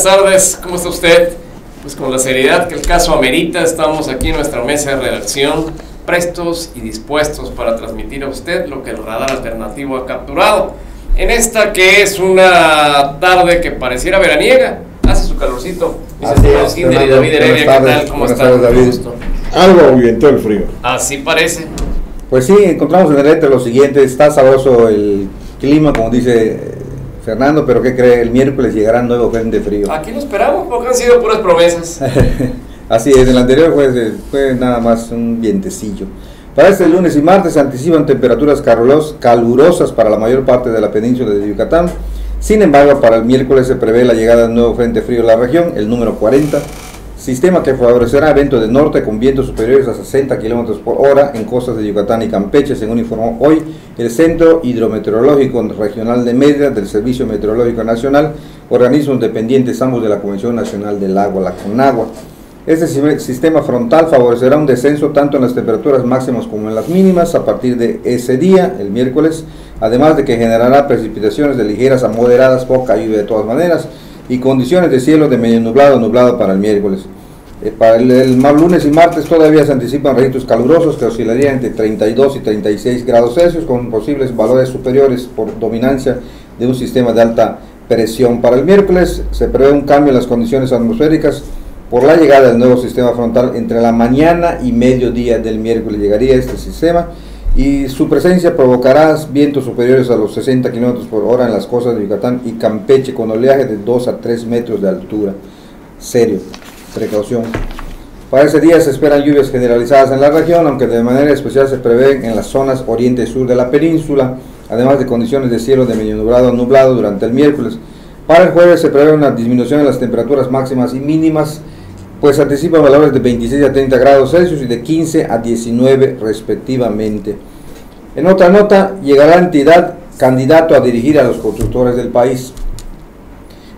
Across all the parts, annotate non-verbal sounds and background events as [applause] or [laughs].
Buenas tardes, ¿cómo está usted? Pues con la seriedad que el caso amerita, estamos aquí en nuestra mesa de redacción, prestos y dispuestos para transmitir a usted lo que el radar alternativo ha capturado. En esta que es una tarde que pareciera veraniega, hace su calorcito. Así es, y David. Heredia, ¿qué tal? ¿Cómo David. Algo ahuyentó el frío. Así parece. Pues sí, encontramos en el ETE lo siguiente, está sabroso el clima, como dice Fernando, pero ¿qué cree? El miércoles llegará un nuevo frente frío. [laughs] Aquí lo esperamos porque han sido puras promesas. Así es, el anterior fue, fue nada más un vientecillo. Para este lunes y martes se anticipan temperaturas caluros- calurosas para la mayor parte de la península de Yucatán. Sin embargo, para el miércoles se prevé la llegada de un nuevo frente frío a la región, el número 40, sistema que favorecerá eventos de norte con vientos superiores a 60 km por hora en costas de Yucatán y Campeche, según informó hoy el Centro Hidrometeorológico Regional de Mérida del Servicio Meteorológico Nacional, organismos dependientes ambos de la Comisión Nacional del Agua, la CONAGUA. Este si- sistema frontal favorecerá un descenso tanto en las temperaturas máximas como en las mínimas a partir de ese día, el miércoles, además de que generará precipitaciones de ligeras a moderadas, poca lluvia de todas maneras, y condiciones de cielo de medio nublado nublado para el miércoles. Eh, para el, el lunes y martes todavía se anticipan registros calurosos que oscilarían entre 32 y 36 grados Celsius con posibles valores superiores por dominancia de un sistema de alta presión. Para el miércoles se prevé un cambio en las condiciones atmosféricas por la llegada del nuevo sistema frontal entre la mañana y mediodía del miércoles llegaría este sistema y su presencia provocará vientos superiores a los 60 kilómetros por hora en las costas de Yucatán y Campeche con oleaje de 2 a 3 metros de altura. Serio, precaución. Para ese día se esperan lluvias generalizadas en la región, aunque de manera especial se prevén en las zonas oriente y sur de la península, además de condiciones de cielo de medio nublado a nublado durante el miércoles. Para el jueves se prevé una disminución en las temperaturas máximas y mínimas, pues se anticipan valores de 26 a 30 grados Celsius y de 15 a 19 respectivamente. En otra nota, llegará entidad candidato a dirigir a los constructores del país.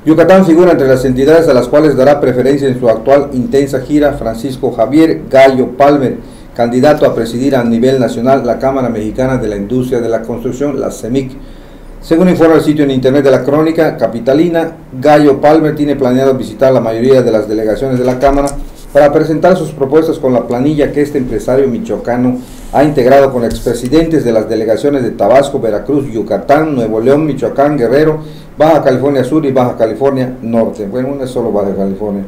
Yucatán figura entre las entidades a las cuales dará preferencia en su actual intensa gira Francisco Javier Gallo Palmer, candidato a presidir a nivel nacional la Cámara Mexicana de la Industria de la Construcción, la CEMIC. Según informa el sitio en internet de la crónica capitalina, Gallo Palmer tiene planeado visitar la mayoría de las delegaciones de la Cámara para presentar sus propuestas con la planilla que este empresario michoacano ha integrado con expresidentes de las delegaciones de Tabasco, Veracruz, Yucatán, Nuevo León, Michoacán, Guerrero, Baja California Sur y Baja California Norte. Bueno, no es solo Baja California.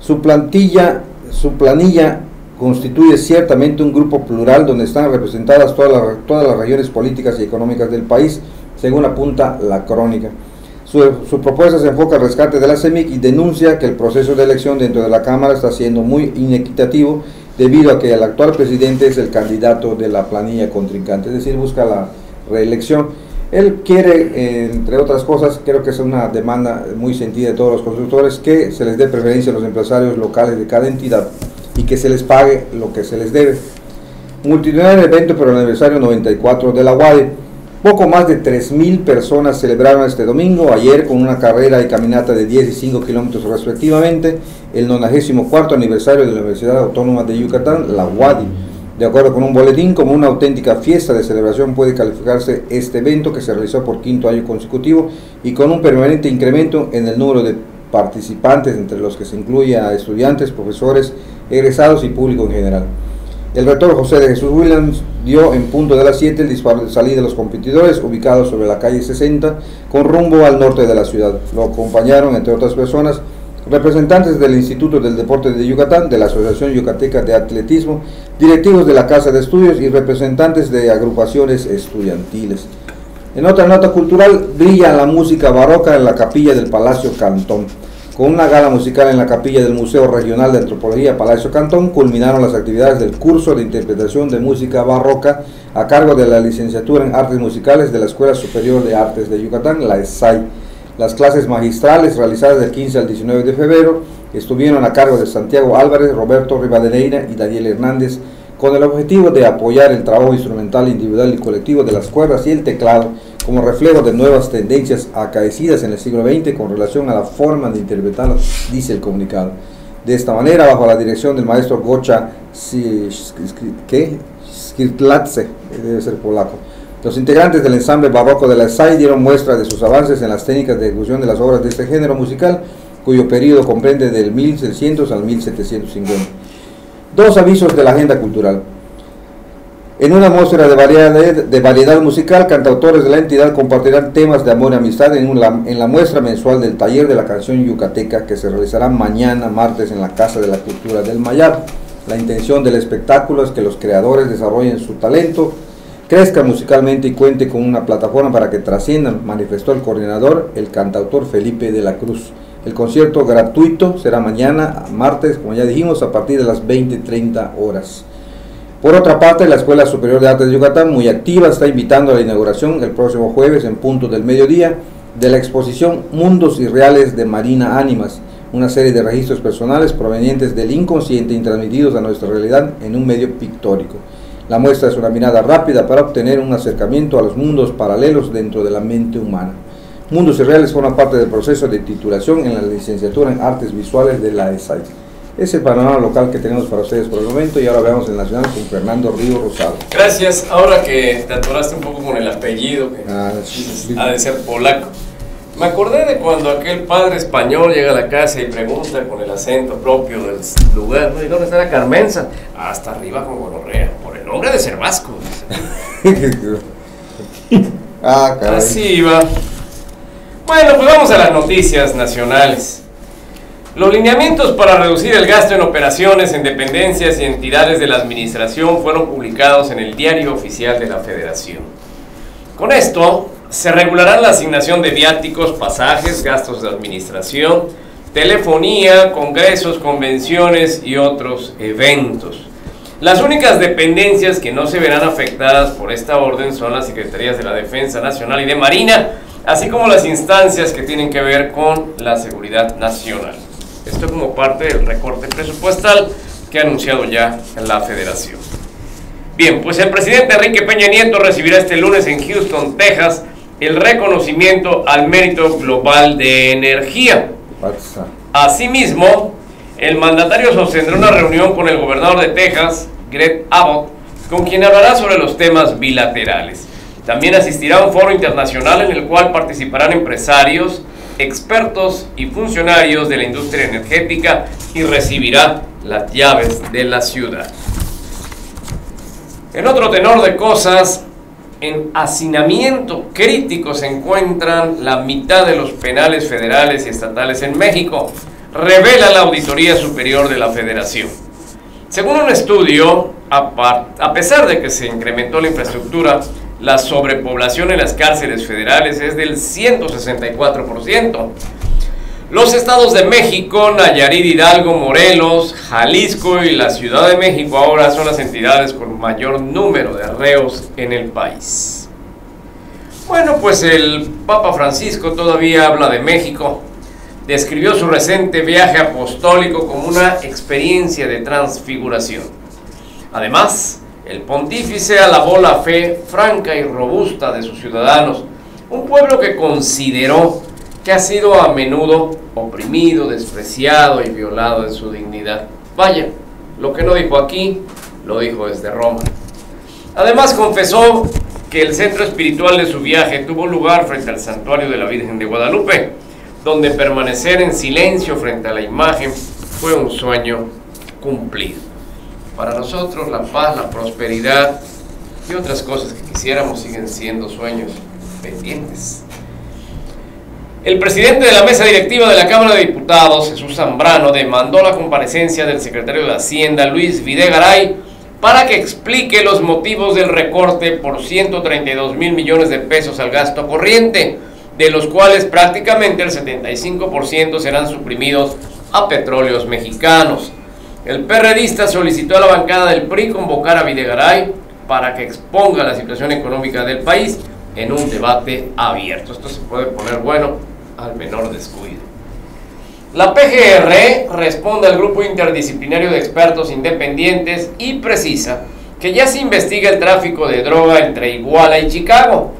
Su plantilla, su planilla constituye ciertamente un grupo plural donde están representadas todas las, todas las regiones políticas y económicas del país, según apunta la crónica. Su, su propuesta se enfoca al rescate de la CEMIC y denuncia que el proceso de elección dentro de la Cámara está siendo muy inequitativo debido a que el actual presidente es el candidato de la planilla contrincante, es decir, busca la reelección. Él quiere, eh, entre otras cosas, creo que es una demanda muy sentida de todos los constructores, que se les dé preferencia a los empresarios locales de cada entidad y que se les pague lo que se les debe. Multitudinario evento por el aniversario 94 de la UADE. Poco más de 3.000 personas celebraron este domingo, ayer con una carrera y caminata de 10 y 5 kilómetros respectivamente, el 94 aniversario de la Universidad Autónoma de Yucatán, la UADI. De acuerdo con un boletín, como una auténtica fiesta de celebración puede calificarse este evento que se realizó por quinto año consecutivo y con un permanente incremento en el número de participantes, entre los que se incluye a estudiantes, profesores, egresados y público en general. El rector José de Jesús Williams dio en punto de las 7 el disparo de salida de los competidores ubicados sobre la calle 60 con rumbo al norte de la ciudad. Lo acompañaron, entre otras personas, representantes del Instituto del Deporte de Yucatán, de la Asociación Yucateca de Atletismo, directivos de la Casa de Estudios y representantes de agrupaciones estudiantiles. En otra nota cultural, brilla la música barroca en la capilla del Palacio Cantón. Con una gala musical en la capilla del Museo Regional de Antropología Palacio Cantón, culminaron las actividades del curso de interpretación de música barroca a cargo de la licenciatura en Artes Musicales de la Escuela Superior de Artes de Yucatán, la ESAI. Las clases magistrales realizadas del 15 al 19 de febrero estuvieron a cargo de Santiago Álvarez, Roberto Rivadeneira y Daniel Hernández, con el objetivo de apoyar el trabajo instrumental individual y colectivo de las cuerdas y el teclado como reflejo de nuevas tendencias acaecidas en el siglo XX con relación a la forma de interpretarlas, dice el comunicado. De esta manera, bajo la dirección del maestro Gocha. Skirtlatze, debe ser polaco, los integrantes del ensamble barroco de la SAI dieron muestra de sus avances en las técnicas de ejecución de las obras de este género musical cuyo periodo comprende del 1600 al 1750. Dos avisos de la agenda cultural. En una muestra de variedad, de variedad musical, cantautores de la entidad compartirán temas de amor y amistad en, en la muestra mensual del taller de la canción yucateca que se realizará mañana martes en la Casa de la Cultura del Mayar. La intención del espectáculo es que los creadores desarrollen su talento, crezcan musicalmente y cuente con una plataforma para que trasciendan, manifestó el coordinador, el cantautor Felipe de la Cruz. El concierto gratuito será mañana, martes, como ya dijimos, a partir de las 20.30 horas. Por otra parte, la Escuela Superior de Artes de Yucatán, muy activa, está invitando a la inauguración el próximo jueves en punto del mediodía de la exposición Mundos Irreales de Marina Ánimas, una serie de registros personales provenientes del inconsciente y transmitidos a nuestra realidad en un medio pictórico. La muestra es una mirada rápida para obtener un acercamiento a los mundos paralelos dentro de la mente humana. Mundos Irreales forma parte del proceso de titulación en la licenciatura en Artes Visuales de la ESAI es el panorama local que tenemos para ustedes por el momento y ahora veamos el nacional con Fernando Río Rosado. Gracias. Ahora que te atoraste un poco con el apellido, que ah, ha de ser polaco. Me acordé de cuando aquel padre español llega a la casa y pregunta con el acento propio del lugar, ¿no? ¿y dónde está la Carmenza? Hasta arriba con gonorrea, por el nombre de ser vasco. [laughs] ah, caray. Así va. Bueno, pues vamos a las noticias nacionales. Los lineamientos para reducir el gasto en operaciones en dependencias y entidades de la Administración fueron publicados en el Diario Oficial de la Federación. Con esto, se regulará la asignación de viáticos, pasajes, gastos de administración, telefonía, congresos, convenciones y otros eventos. Las únicas dependencias que no se verán afectadas por esta orden son las Secretarías de la Defensa Nacional y de Marina, así como las instancias que tienen que ver con la seguridad nacional. Esto como parte del recorte presupuestal que ha anunciado ya la federación. Bien, pues el presidente Enrique Peña Nieto recibirá este lunes en Houston, Texas, el reconocimiento al mérito global de energía. Asimismo, el mandatario sostendrá una reunión con el gobernador de Texas, Greg Abbott, con quien hablará sobre los temas bilaterales. También asistirá a un foro internacional en el cual participarán empresarios, expertos y funcionarios de la industria energética y recibirá las llaves de la ciudad. En otro tenor de cosas, en hacinamiento crítico se encuentran la mitad de los penales federales y estatales en México, revela la Auditoría Superior de la Federación. Según un estudio, a pesar de que se incrementó la infraestructura, la sobrepoblación en las cárceles federales es del 164%. Los estados de México, Nayarit, Hidalgo, Morelos, Jalisco y la Ciudad de México ahora son las entidades con mayor número de reos en el país. Bueno, pues el Papa Francisco todavía habla de México. Describió su reciente viaje apostólico como una experiencia de transfiguración. Además, el pontífice alabó la fe franca y robusta de sus ciudadanos, un pueblo que consideró que ha sido a menudo oprimido, despreciado y violado en su dignidad. Vaya, lo que no dijo aquí, lo dijo desde Roma. Además confesó que el centro espiritual de su viaje tuvo lugar frente al santuario de la Virgen de Guadalupe, donde permanecer en silencio frente a la imagen fue un sueño cumplido. Para nosotros la paz, la prosperidad y otras cosas que quisiéramos siguen siendo sueños pendientes. El presidente de la mesa directiva de la Cámara de Diputados, Jesús Zambrano, demandó la comparecencia del secretario de Hacienda, Luis Videgaray, para que explique los motivos del recorte por 132 mil millones de pesos al gasto corriente, de los cuales prácticamente el 75% serán suprimidos a petróleos mexicanos. El perredista solicitó a la bancada del PRI convocar a Videgaray para que exponga la situación económica del país en un debate abierto. Esto se puede poner bueno al menor descuido. La PGR responde al grupo interdisciplinario de expertos independientes y precisa que ya se investiga el tráfico de droga entre Iguala y Chicago,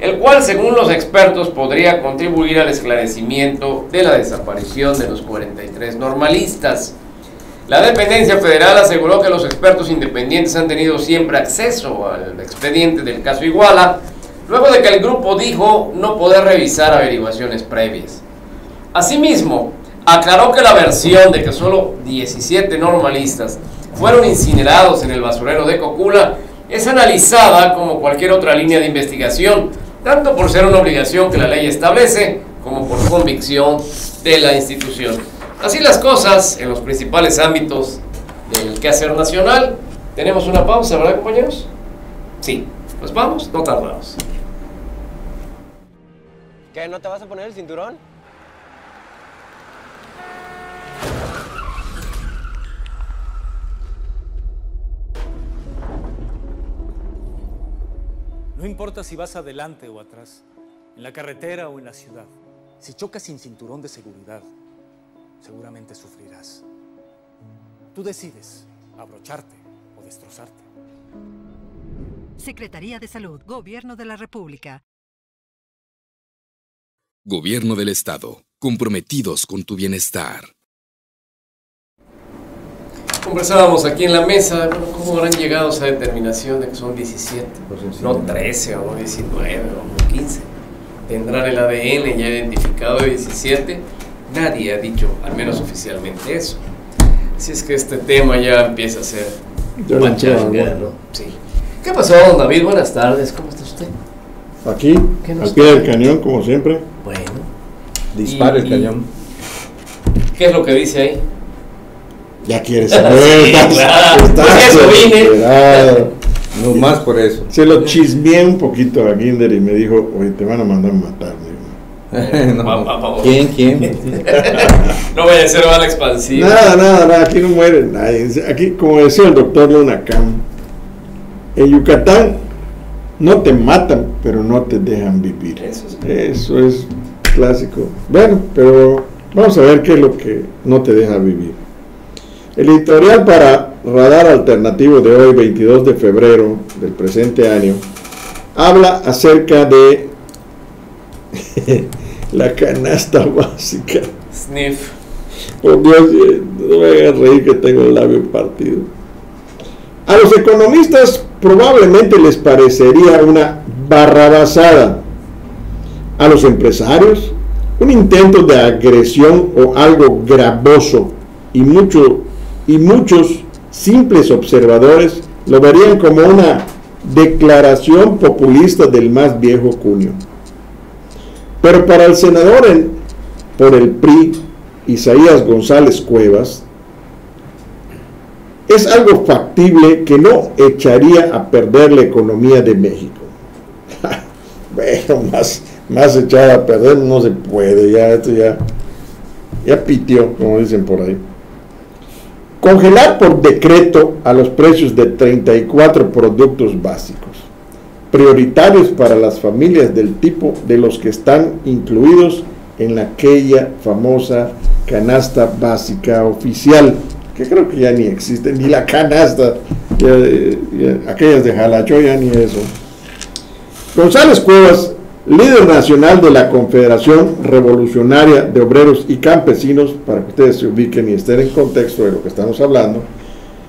el cual según los expertos podría contribuir al esclarecimiento de la desaparición de los 43 normalistas. La dependencia federal aseguró que los expertos independientes han tenido siempre acceso al expediente del caso Iguala, luego de que el grupo dijo no poder revisar averiguaciones previas. Asimismo, aclaró que la versión de que solo 17 normalistas fueron incinerados en el basurero de Cocula es analizada como cualquier otra línea de investigación, tanto por ser una obligación que la ley establece como por convicción de la institución. Así las cosas en los principales ámbitos del quehacer nacional. Tenemos una pausa, ¿verdad compañeros? Sí, pues vamos, no tardamos. ¿Qué? ¿No te vas a poner el cinturón? No importa si vas adelante o atrás, en la carretera o en la ciudad. Si chocas sin cinturón de seguridad, seguramente sufrirás. Tú decides abrocharte o destrozarte. Secretaría de Salud, Gobierno de la República. Gobierno del Estado, comprometidos con tu bienestar. Conversábamos aquí en la mesa, ¿cómo habrán llegado a esa determinación de que son 17? Pues sí, no sí. 13 o no 19 o no 15. Tendrán el ADN ya identificado de 17. Nadie ha dicho, al menos oficialmente, eso. Así es que este tema ya empieza a ser Ya lo pachanga. ¿no? Sí. ¿Qué pasó, don David? Buenas tardes, ¿cómo está usted? Aquí, ¿Qué nos al pie del cañón, como siempre. Bueno. Dispara el cañón. ¿Qué es lo que dice ahí? Ya quieres [laughs] saber. Sí, estás- claro. estás Pues eso vine. No más por eso. Se lo chismeé un poquito a Ginder y me dijo, oye, te van a mandar a matar. [laughs] No. Va- va- vamos. ¿Quién? ¿Quién? [laughs] No vaya a ser mal expansivo. Nada, nada, nada, aquí no muere nadie. Aquí, como decía el doctor Luna Cam, en Yucatán no te matan, pero no te dejan vivir. Eso es- Eso es clásico. Bueno, pero vamos a ver qué es lo que no te deja vivir. El editorial para Radar Alternativo de hoy, 22 de febrero del presente año, habla acerca de [laughs] la canasta [laughs] básica. Sniff. Por Dios, eh, no me hagan reír que tengo el labio partido. A los economistas probablemente les parecería una barrabasada. A los empresarios, un intento de agresión o algo gravoso. Y, mucho, y muchos simples observadores lo verían como una declaración populista del más viejo cuño. Pero para el senador en- por el PRI, Isaías González Cuevas, es algo factible que no echaría a perder la economía de México. [laughs] bueno, más, más echada a perder no se puede, ya esto ya, ya pitió, como dicen por ahí. Congelar por decreto a los precios de 34 productos básicos, prioritarios para las familias del tipo de los que están incluidos en aquella famosa canasta básica oficial, que creo que ya ni existe, ni la canasta, ya, ya, aquellas de Jalacho ya ni eso. González Cuevas, líder nacional de la Confederación Revolucionaria de Obreros y Campesinos, para que ustedes se ubiquen y estén en contexto de lo que estamos hablando,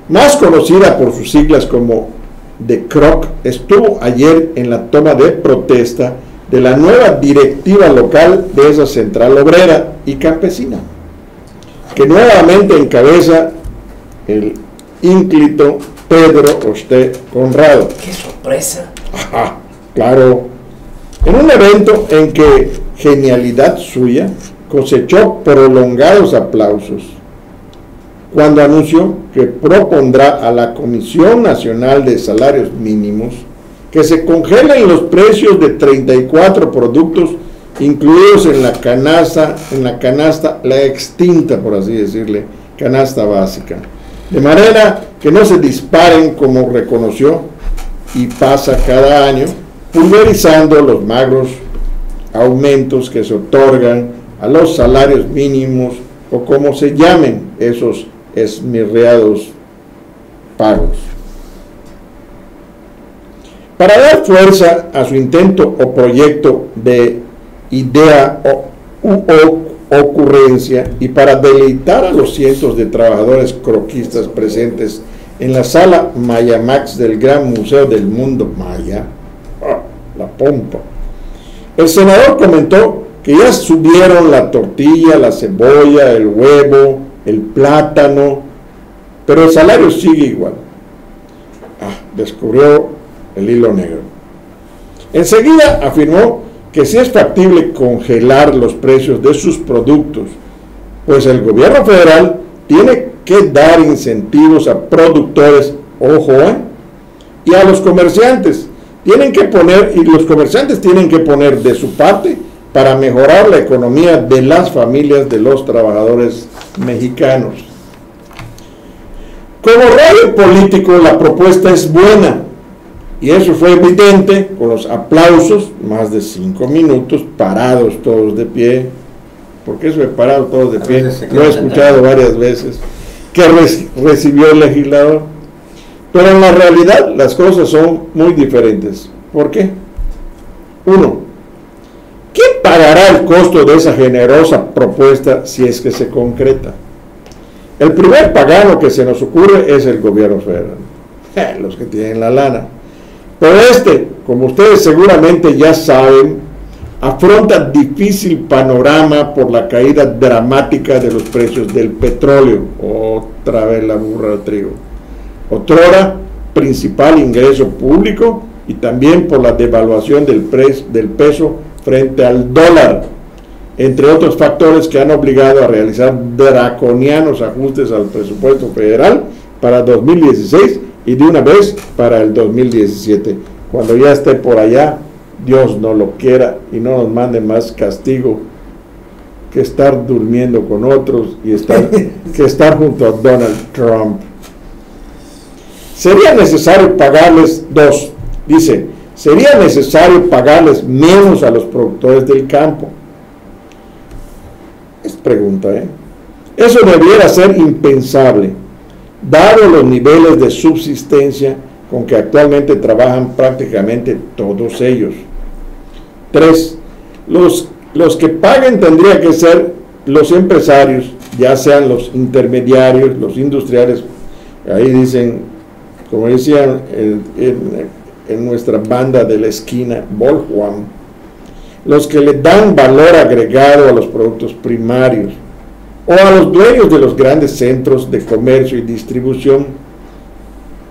más conocida por sus siglas como de CROC, estuvo ayer en la toma de protesta de la nueva directiva local de esa central obrera y campesina, que nuevamente encabeza el ínclito Pedro Oste Conrado. ¡Qué sorpresa! Ajá, claro. En un evento en que genialidad suya cosechó prolongados aplausos cuando anunció que propondrá a la Comisión Nacional de Salarios Mínimos que se congelen los precios de 34 productos incluidos en la canasta, en la canasta, la extinta, por así decirle, canasta básica. De manera que no se disparen como reconoció y pasa cada año, pulverizando los magros aumentos que se otorgan a los salarios mínimos o como se llamen esos esmirreados pagos. Para dar fuerza a su intento o proyecto de idea o, u- ocurrencia y para deleitar a los cientos de trabajadores croquistas presentes en la sala Maya Max del Gran Museo del Mundo Maya, ¡ah! la pompa. El senador comentó que ya subieron la tortilla, la cebolla, el huevo, el plátano, pero el salario sigue igual. Ah, descubrió el hilo negro. Enseguida afirmó que si es factible congelar los precios de sus productos, pues el gobierno federal tiene que dar incentivos a productores, ojo, ¿eh? y a los comerciantes. Tienen que poner, y los comerciantes tienen que poner de su parte para mejorar la economía de las familias de los trabajadores mexicanos. Como radio político, la propuesta es buena, y eso fue evidente con los aplausos, más de cinco minutos, parados todos de pie, porque eso de parados todos de pie, lo he escuchado varias veces, que recibió el legislador. Pero en la realidad las cosas son muy diferentes. ¿Por qué? Uno, ¿quién pagará el costo de esa generosa propuesta si es que se concreta? El primer pagano que se nos ocurre es el gobierno federal, [laughs] los que tienen la lana. Pero este, como ustedes seguramente ya saben, afronta difícil panorama por la caída dramática de los precios del petróleo. Otra vez la burra de trigo. Otrora, principal ingreso público y también por la devaluación del peso frente al dólar, entre otros factores que han obligado a realizar draconianos ajustes al presupuesto federal para 2016 y de una vez para el 2017. Cuando ya esté por allá, Dios no lo quiera y no nos mande más castigo que estar durmiendo con otros y estar, [laughs] que estar junto a Donald Trump. Sería necesario pagarles dos, dice, sería necesario pagarles menos a los productores del campo. Es pregunta, ¿eh? Eso debiera ser impensable dado los niveles de subsistencia con que actualmente trabajan prácticamente todos ellos. Tres, los, los que paguen tendrían que ser los empresarios, ya sean los intermediarios, los industriales, ahí dicen, como decían en, nuestra banda de la esquina, Voljuan, los que le dan valor agregado a los productos primarios, o a los dueños de los grandes centros de comercio y distribución.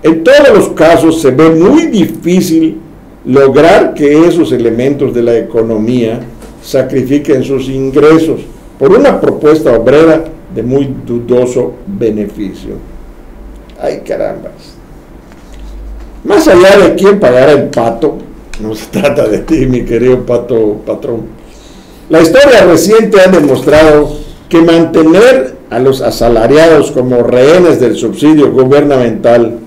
En todos los casos se ve muy difícil lograr que esos elementos de la economía sacrifiquen sus ingresos por una propuesta obrera de muy dudoso beneficio. Ay carambas. Más allá de quién pagará el pato, no se [laughs] trata de ti, mi querido pato patrón. La historia reciente ha demostrado que mantener a los asalariados como rehenes del subsidio gubernamental,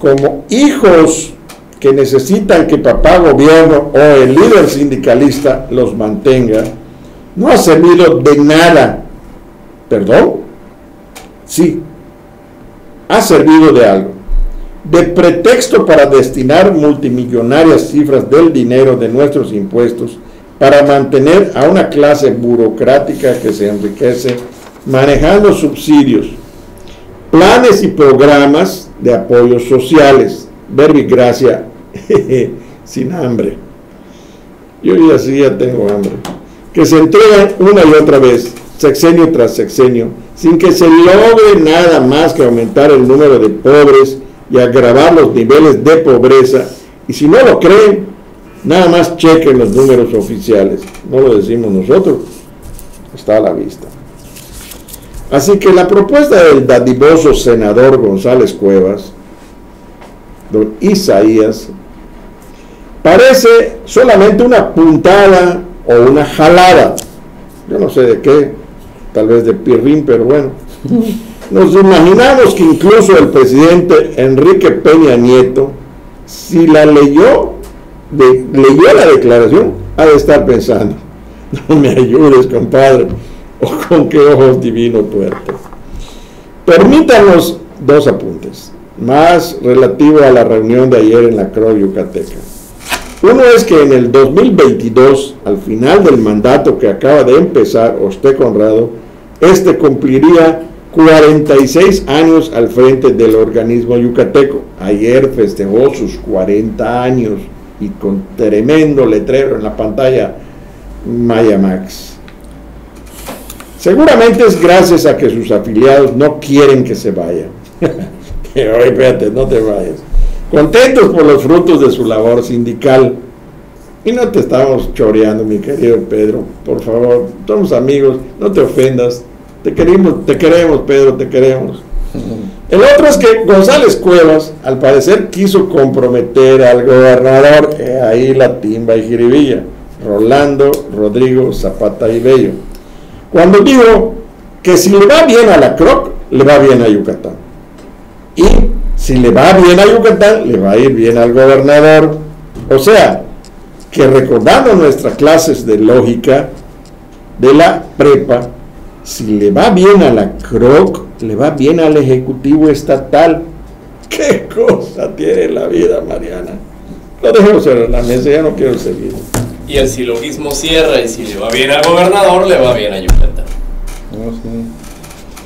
como hijos que necesitan que papá gobierno o el líder sindicalista los mantenga, no ha servido de nada. ¿Perdón? Sí, ha servido de algo. De pretexto para destinar multimillonarias cifras del dinero de nuestros impuestos para mantener a una clase burocrática que se enriquece manejando subsidios, planes y programas de apoyos sociales, verbigracia, sin hambre. Yo ya sí ya tengo hambre. Que se entregan una y otra vez, sexenio tras sexenio, sin que se logre nada más que aumentar el número de pobres y agravar los niveles de pobreza. Y si no lo creen, Nada más chequen los números oficiales, no lo decimos nosotros, está a la vista. Así que la propuesta del dadivoso senador González Cuevas, don Isaías, parece solamente una puntada o una jalada. Yo no sé de qué, tal vez de pirrín, pero bueno. [laughs] Nos imaginamos que incluso el presidente Enrique Peña Nieto, si la leyó, leyó la declaración, ha de estar pensando, [laughs] no me ayudes, compadre, o con qué ojos divinos tuerto. Permítanos dos apuntes, más relativo a la reunión de ayer en la Cruz Yucateca. Uno es que en el 2022, al final del mandato que acaba de empezar usted Conrado, este cumpliría 46 años al frente del organismo yucateco. Ayer festejó sus 40 años y con tremendo letrero en la pantalla, Maya Max. Seguramente es gracias a que sus afiliados no quieren que se vaya. [laughs] Pero espérate, no te vayas. Contentos por los frutos de su labor sindical. Y no te estamos choreando, mi querido Pedro. Por favor, somos amigos, no te ofendas. Te queremos, te queremos, Pedro, te queremos. El otro es que González Cuevas, al parecer, quiso comprometer al gobernador, eh, ahí la timba y jiribilla, Rolando Rodrigo Zapata y Bello, cuando dijo que si le va bien a la CROC, le va bien a Yucatán. Y si le va bien a Yucatán, le va a ir bien al gobernador. O sea, que recordando nuestras clases de lógica de la prepa, si le va bien a la CROC, le va bien al Ejecutivo Estatal. [laughs] ¿Qué cosa tiene la vida, Mariana? Lo dejemos en la mesa, ya no quiero seguir. Y el silogismo cierra y si le va bien al gobernador, le va bien a Yucatán. No, sí.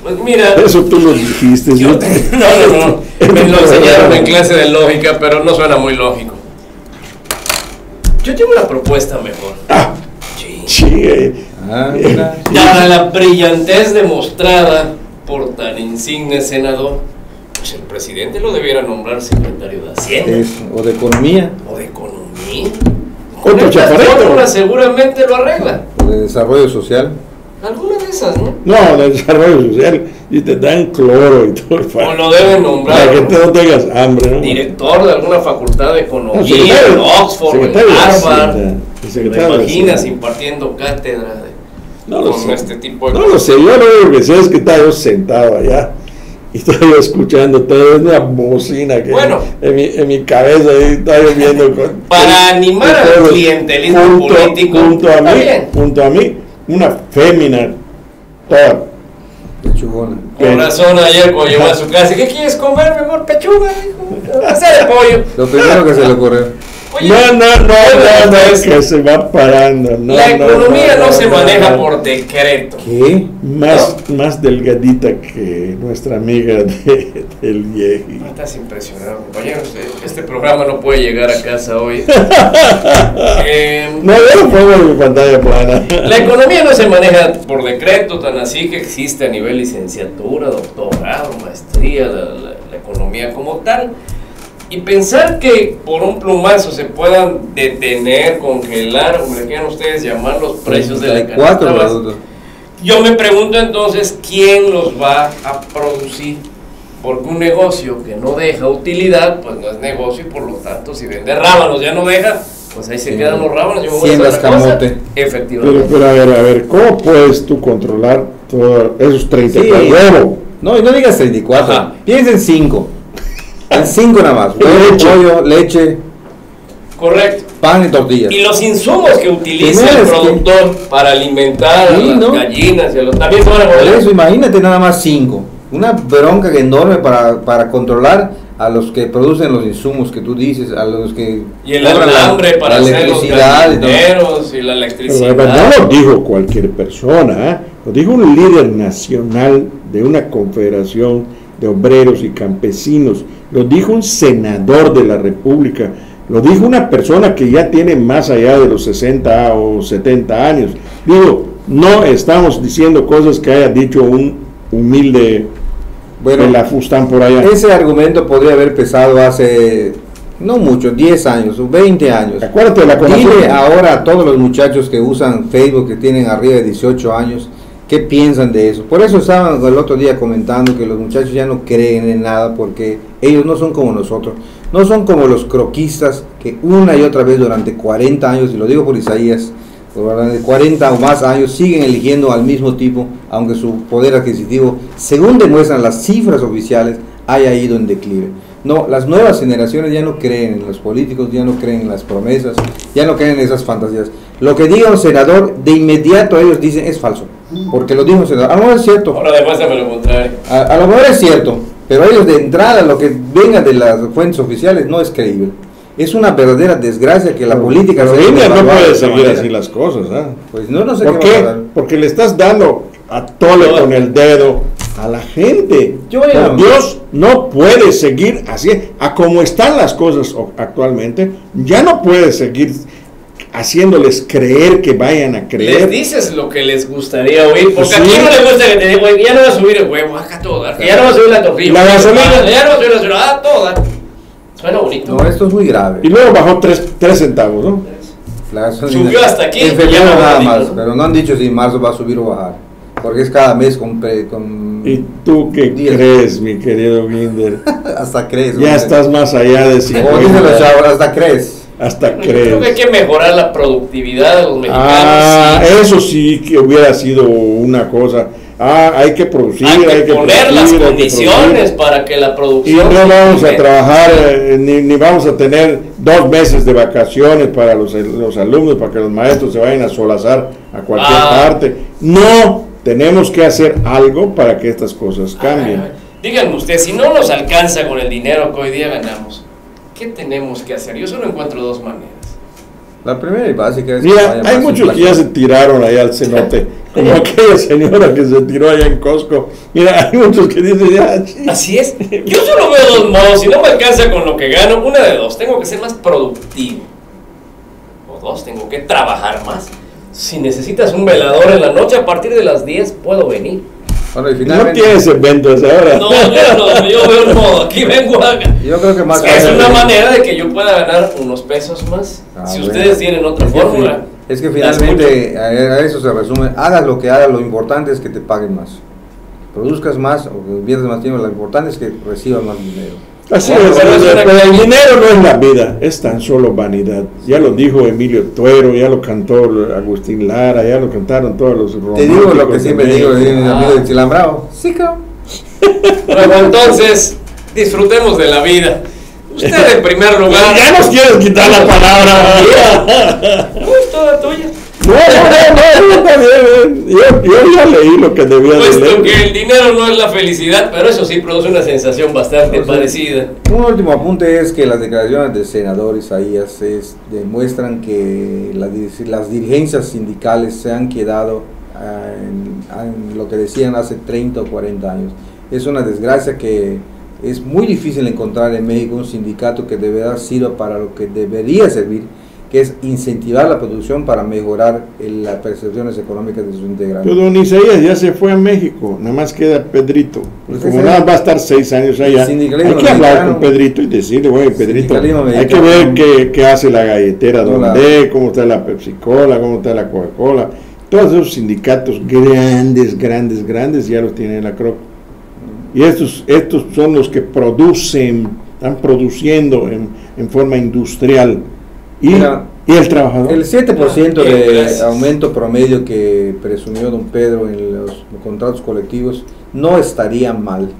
Pues mira, Eso tú lo dijiste. yo- yo- [laughs] no, no, no, [laughs] me lo enseñaron en clase de lógica, pero no suena muy lógico. Yo tengo una propuesta mejor. Ah, Sí. eh, Ah, mira. Dada la brillantez demostrada por tan insigne senador, pues el presidente lo debiera nombrar secretario de Hacienda Es- o de economía, o de Economía. Otro chaparrito. seguramente lo arregla. o de desarrollo social. Alguna de esas, ¿no? No, el desarrollo social y te dan cloro y todo. O lo deben nombrar Para que tú no tengas hambre, ¿no? director de alguna facultad de No, economía en Oxford, en de Harvard. ¿Te imaginas impartiendo cátedra de, No lo con sé. este tipo de No lo sé, yo lo único que sé es que estaba yo sentado allá y estaba yo escuchando todo, es una bocina que Bueno. en, mi, en mi cabeza ahí estaba yo viendo. con- [laughs] Para animar al clientelismo junto, político, Junto a mí, bien. junto a mí, una fémina, toda. Pechugona. Con razón ayer cuando llegó a su [laughs] casa, ¿qué quieres comer, mi amor? Pechuga, de [laughs] pollo. Lo primero que se le ocurrió. Oye, No, no, no, no, no, pues, que se va parando. No, la no, economía no, se no, maneja no. por decreto. ¿Qué? Más, más delgadita que nuestra amiga de, del Yeji. No Estás impresionado, compañeros. eh, Este programa no puede llegar a casa hoy. [laughs] Eh, No, yo lo pongo en mi pantalla plana. La economía no se maneja por decreto, tan así que existe a nivel licenciatura, doctorado, maestría, la, la- la economía como tal. Y pensar que por un plumazo se puedan detener, congelar, como le quieran ustedes llamar los precios de la cuatro canasta básica. Yo me pregunto entonces quién los va a producir. Porque un negocio que no deja utilidad, pues no es negocio y por lo tanto si vende rábanos ya no deja, pues ahí se Sí. quedan los rábanos. Yo voy a hacer camote. Pero, Efectivamente. pero a ver, a ver, ¿cómo puedes tú controlar todos esos 30 Sí. No, y no digas 34. Ajá. Piensa en 5. En 5 nada más. Huevo, Leche. pollo, leche, Correcto. pan y tortillas. Y los insumos que utiliza el es que- productor para alimentar Sí, a las ¿no? gallinas y a los también se van a Por eso, imagínate nada más 5. Una bronca enorme para, para controlar a los que producen los insumos que tú dices, a los que Y el la- alambre para la hacer los electricidad y todo. gallineros y la electricidad. pero no lo dijo cualquier persona, ¿eh? lo dijo un líder nacional de una confederación de obreros y campesinos, lo dijo un senador de la República, lo dijo una persona que ya tiene más allá de los 60 o 70 años. Digo, no estamos diciendo cosas que haya dicho un humilde Bueno, de la Fustán por allá. ese argumento podría haber pesado hace no mucho, 10 años o 20 años. Acuérdate de la Dile ahora a todos los muchachos que usan Facebook, que tienen arriba de 18 años, ¿qué piensan de eso? Por eso estaban el otro día comentando que los muchachos ya no creen en nada porque ellos no son como nosotros. No son como los croquistas que una y otra vez durante 40 años, y lo digo por Isaías, durante 40 o más años siguen eligiendo al mismo tipo, aunque su poder adquisitivo, según demuestran las cifras oficiales, haya ido en declive. No, las nuevas generaciones ya no creen en los políticos, ya no creen en las promesas, ya no creen en esas fantasías. Lo que diga un senador, de inmediato ellos dicen es falso, porque lo dijo senador. A lo mejor es cierto, Ahora demuéstrame lo contrario. a, a lo mejor es cierto, pero ellos de entrada lo que venga de las fuentes oficiales no es creíble. Es una verdadera desgracia que la política Pero sea India no puede seguir así las cosas. ¿ah? Pues no, no sé ¿Por qué. Porque le estás dando a tole No. con el dedo a la gente. Yo voy a- Por Dios no puede seguir así. A como están las cosas actualmente, ya no puede seguir haciéndoles creer que vayan a Les creer. dices lo que les gustaría oír, porque sí. no le gusta que te diga, güey, ya no va a subir el huevo, acá todo, que ya no va a subir la tortilla, La gasolina. ya no va a subir la gasolina, ah, toda. Suena bonito. No, esto es muy grave. Y luego bajó 3 centavos, ¿no? La gasolina- Subió hasta aquí, En febrero no nada dijo. pero no han dicho si en marzo va a subir o bajar. Porque es cada mes con... pre- con ¿Y tú qué Diez. crees, mi querido Binder? [laughs] hasta crees. Ya hombre. estás más allá de Como dicen los 50. chavos, hasta crees. Hasta Yo creo que hay que mejorar la productividad de los mexicanos. Ah, sí. eso sí que hubiera sido una cosa. Ah, hay que producir, hay que, hay que poner producir, las que condiciones para que la Y producción... no se vamos a trabajar, eh, ni, ni vamos a tener dos meses de vacaciones para los, los alumnos, para que los maestros se vayan a solazar a cualquier Ah. parte. No, tenemos que hacer algo para que estas cosas cambien. Díganme ustedes, si no nos alcanza con el dinero que hoy día ganamos, ¿qué tenemos que hacer? Yo solo encuentro dos maneras. La primera y básica es... que Mira, vaya hay más muchos que ya se tiraron allá al cenote, [laughs] como aquella señora que se tiró allá en Costco. Mira, hay muchos que dicen, ya, chi- Así es. Yo solo veo dos modos. Si no me alcanza con lo que gano, una de dos. Tengo que ser más productivo. O dos, tengo que trabajar más. Si necesitas un velador en la noche, a partir de las 10 puedo venir. Bueno, y no tienes eventos ahora. No, yo no, yo veo un modo. Aquí vengo a... Yo creo que más... Es una manera de que yo pueda ganar unos pesos más. Ah, si bueno. ustedes tienen otra Es fórmula. Es que finalmente a a eso se resume. Hagas lo que hagas, lo importante es que te paguen más. Produzcas más o que inviertas más tiempo, lo importante es que recibas más dinero. Así Bueno, es, pero es una pero el dinero no es la vida, es tan solo vanidad. Ya lo dijo Emilio Tuero, ya lo cantó Agustín Lara, ya lo cantaron todos los Te digo lo románticos que siempre digo, mi amigo de Chilambrado. Sí, cabrón. [laughs] Bueno, entonces, disfrutemos de la vida. Usted en primer lugar. Ya nos quieres quitar la palabra. [laughs] Es toda tuya. No, no, no. Yo, yo ya leí lo que debía de Puesto leer. que el dinero no es la felicidad, pero eso sí produce una sensación bastante O sea, parecida. Un último apunte es que las declaraciones del senador Isaías es- demuestran que la las dirigencias sindicales se han quedado ah, en, en lo que decían hace 30 o 40 años. Es una desgracia que es muy difícil encontrar en México un sindicato que de verdad sirva para lo que debería servir, que es incentivar la producción para mejorar el- las percepciones económicas de sus integrantes. Pero don Isaías ya se fue a México, nada más queda Pedrito. Pues como nada va a estar seis años allá, hay que hablar mexicano. con Pedrito y decirle, güey, Pedrito, hay que ver qué, qué hace la galletera No, la- donde, cómo está la Pepsi Cola, cómo está la Coca-Cola. Todos esos sindicatos grandes, grandes, grandes ya los tiene la CROC. Y estos, estos son los que producen, están produciendo en, en forma industrial. Y, Mira, y el trabajador. El 7% Bien, de aumento promedio que presumió don Pedro en los contratos colectivos no estaría mal,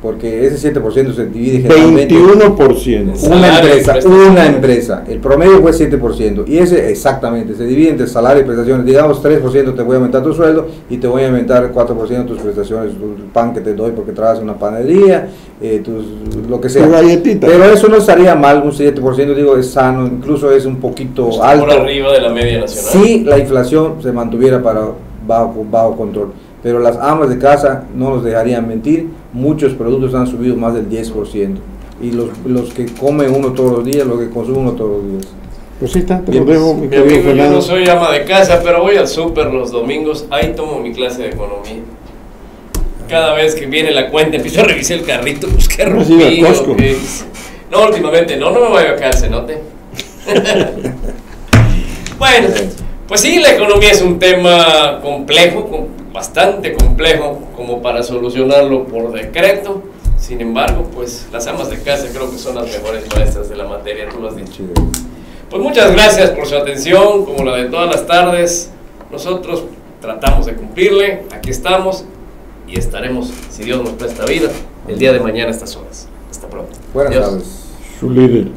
porque ese 7% se divide generalmente 21%. Sí. una empresa, una empresa. El promedio fue 7% y ese exactamente se divide entre salario y prestaciones. Digamos 3% te voy a aumentar tu sueldo y te voy a aumentar 4% tus prestaciones, tu pan que te doy porque trabajas en una panadería, eh, tus, lo que sea. Tu galletita. Pero eso no estaría mal, un 7% digo es sano, incluso es un poquito Está alto por arriba de la media nacional. si la inflación se mantuviera para bajo, bajo control. Pero las amas de casa no nos dejarían mentir, muchos productos han subido más del 10%. Y los, los que come uno todos los días, los que consume uno todos los días. Pues sí, está, te Bien, lo dejo, mi Mi querido amigo, yo no soy ama de casa, pero voy al súper los domingos, ahí tomo mi clase de economía. Cada vez que viene la cuenta empiezo a revisar el carrito, pues qué ¿No has ido a rupido, Costco? qué es. No, últimamente no, no me voy a al cenote. [laughs] bueno, pues sí, la economía es un tema complejo, com- bastante complejo, como para solucionarlo por decreto. Sin embargo, pues las amas de casa creo que son las mejores maestras de la materia, tú lo has dicho. Pues muchas gracias por su atención, como la de todas las tardes. Nosotros tratamos de cumplirle, aquí estamos y estaremos, si Dios nos presta vida, el día de mañana a estas horas. Hasta pronto. Buenas Adiós. tardes. Su líder.